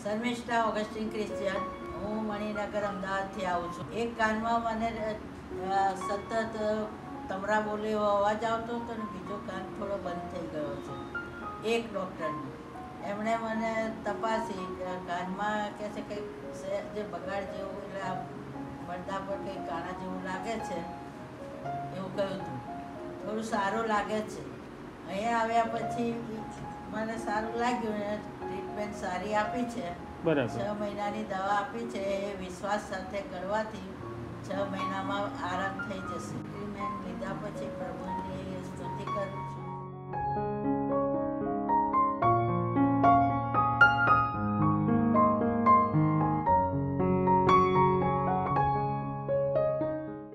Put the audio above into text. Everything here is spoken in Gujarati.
Augustine Christian. હું મણિનગર અમદાવાદથી આવું છું. એક કાનમાં મને સતત તમરા બોલે એવો અવાજ આવતો હતો ને બીજો કાન થોડો બંધ થઈ ગયો છે. એક ડૉક્ટરને. એમણે મને તપાસી કાનમાં કહે છે કંઈક જે બગાડ જેવું, એટલે આ પડદા પર કંઈક કાણા જેવું લાગે છે, એવું કહ્યું હતું. થોડું સારું લાગે છે. અહીંયા આવ્યા પછી મને સારું લાગ્યું ને ટ્રીટમેન્ટ સારી આપી છે. છ મહિનાની દવા આપી છે એ વિશ્વાસ સાથે કરવાથી છ મહિનામાં આરામ થઈ જશે. ટ્રીટમેન્ટ લીધા પછી છું